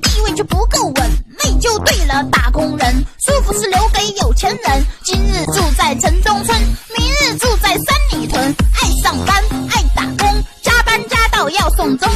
地位就不够稳，累就对了。打工人舒服是留给有钱人。今日住在城中村，明日住在三里屯。爱上班，爱打工，加班加到要送终。